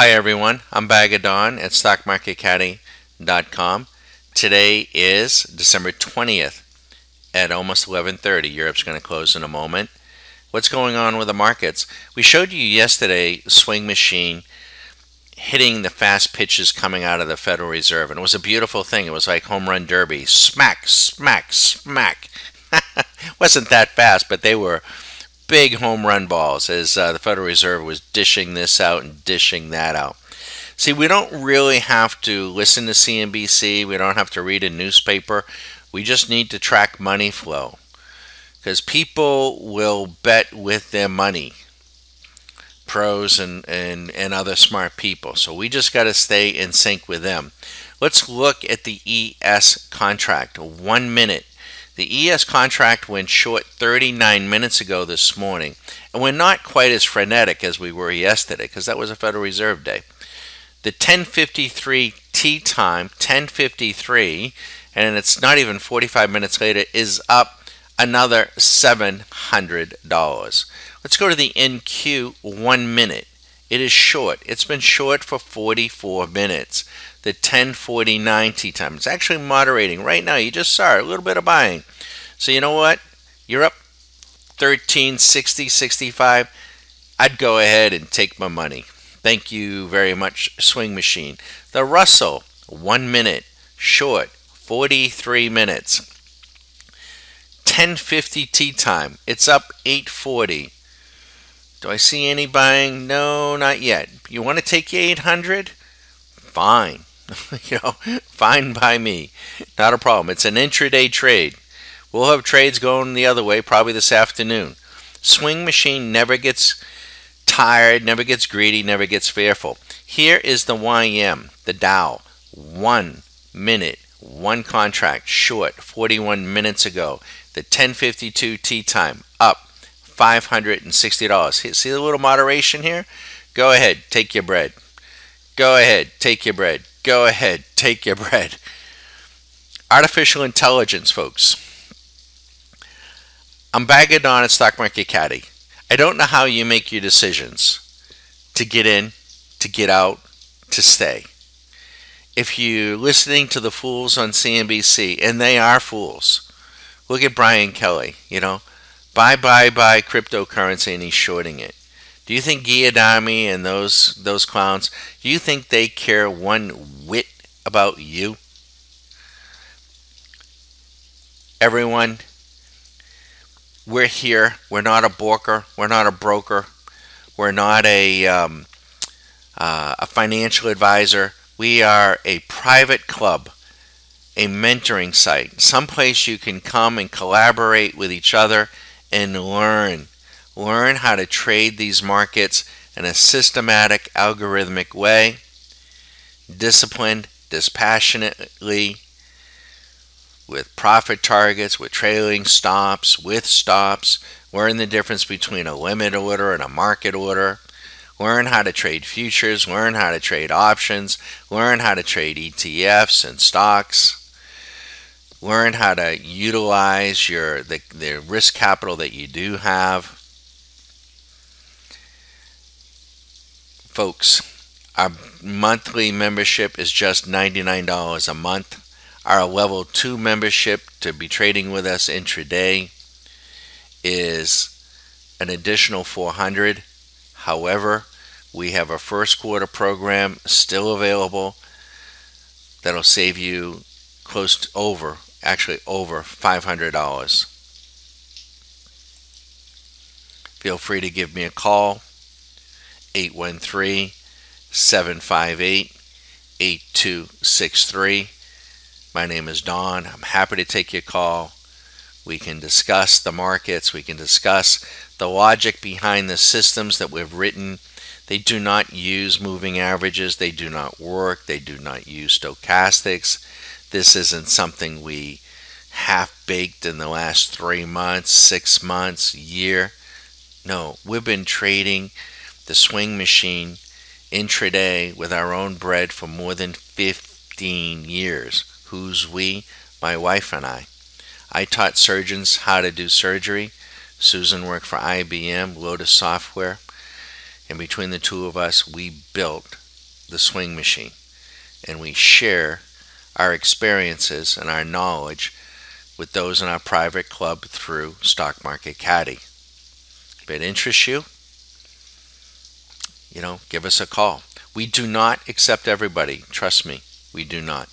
Hi everyone, I'm Bagadon at StockMarketCaddie.com. Today is December 20th at almost 11:30. Europe's going to close in a moment. What's going on with the markets? We showed you yesterday Swing Machine hitting the fast pitches coming out of the Federal Reserve, and it was a beautiful thing. It was like home run derby, smack, smack, smack. wasn't that fast, but they were big home run balls as uh, the Federal Reserve was dishing this out and dishing that out. See, we don't really have to listen to CNBC. We don't have to read a newspaper. We just need to track money flow because people will bet with their money pros and, and, and other smart people. So we just got to stay in sync with them. Let's look at the ES contract. One minute the ES contract went short 39 minutes ago this morning, and we're not quite as frenetic as we were yesterday because that was a Federal Reserve Day. The 1053 T time, 1053, and it's not even 45 minutes later, is up another $700. Let's go to the NQ one minute. It is short. It's been short for 44 minutes the 1049 T time. It's actually moderating. Right now, you just saw a little bit of buying. So you know what? You're up 13, 60, 65. I'd go ahead and take my money. Thank you very much, Swing Machine. The Russell, one minute, short, 43 minutes. 1050 tea time. It's up 840. Do I see any buying? No, not yet. You want to take your 800? Fine. you know, fine by me. Not a problem. It's an intraday trade. We'll have trades going the other way probably this afternoon. Swing machine never gets tired, never gets greedy, never gets fearful. Here is the YM, the Dow. One minute, one contract, short, 41 minutes ago. The 1052 T time, up $560. See the little moderation here? Go ahead, take your bread. Go ahead, take your bread. Go ahead, take your bread. Artificial intelligence, folks. I'm bagging on at Stock Market Caddie. I don't know how you make your decisions to get in, to get out, to stay. If you're listening to the fools on CNBC, and they are fools, look at Brian Kelly, you know, buy, buy, buy cryptocurrency, and he's shorting it. Do you think Guy Adami and those those clowns? Do you think they care one whit about you? Everyone, we're here. We're not a broker. We're not a broker. We're not a um, uh, a financial advisor. We are a private club, a mentoring site, someplace you can come and collaborate with each other and learn learn how to trade these markets in a systematic, algorithmic way, disciplined, dispassionately, with profit targets, with trailing stops, with stops, learn the difference between a limit order and a market order, learn how to trade futures, learn how to trade options, learn how to trade ETFs and stocks, learn how to utilize your the, the risk capital that you do have folks, our monthly membership is just $99 a month. Our level 2 membership to be trading with us intraday is an additional 400. However, we have a first quarter program still available that'll save you close to over, actually over $500. Feel free to give me a call 813 758 8263. My name is Don. I'm happy to take your call. We can discuss the markets. We can discuss the logic behind the systems that we've written. They do not use moving averages. They do not work. They do not use stochastics. This isn't something we half baked in the last three months, six months, year. No, we've been trading the swing machine intraday with our own bread for more than 15 years. Who's we? My wife and I. I taught surgeons how to do surgery. Susan worked for IBM, Lotus Software, and between the two of us, we built the swing machine and we share our experiences and our knowledge with those in our private club through Stock Market Caddie. If it interests you, you know, give us a call. We do not accept everybody. Trust me, we do not.